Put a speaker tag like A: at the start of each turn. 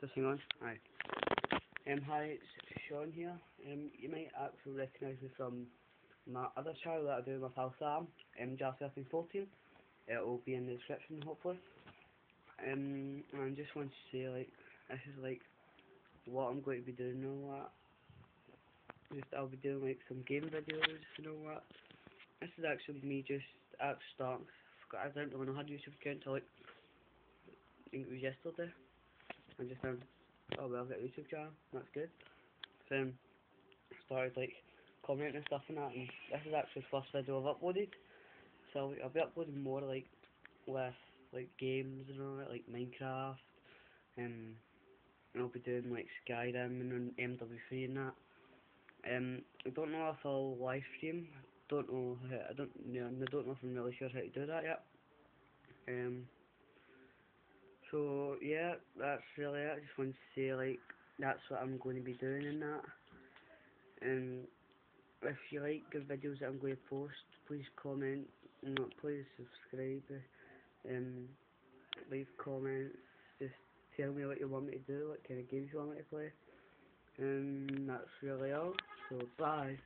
A: Just hang on. Hi. Um, hi, it's Sean here. Um, you might actually recognise me from my other channel that I do with my pal Sam, um, jars1314. It will be in the description, hopefully. Um, and I just want to say, like, this is like what I'm going to be doing and all that. Just, I'll be doing like some game videos and all that. This is actually me just at start. I don't know how to YouTube account until like, I think it was yesterday. I just found, oh well, I've got a YouTube channel, that's good. Then started like commenting and stuff and that, and this is actually the first video I've uploaded. So I'll be uploading more like with like games and all that, like Minecraft, and I'll be doing like Skyrim and MW3 and that. Um, I don't know if I'll live stream. Don't know. How, I don't. You know, I don't know if I'm really sure how to do that yet. Um. So yeah, that's really it. I just want to say like that's what I'm going to be doing in that. And if you like the videos that I'm going to post, please comment. not please subscribe. Um, leave comments. Just tell me what you want me to do, what kind of games you want me to play. And that's really all. So bye.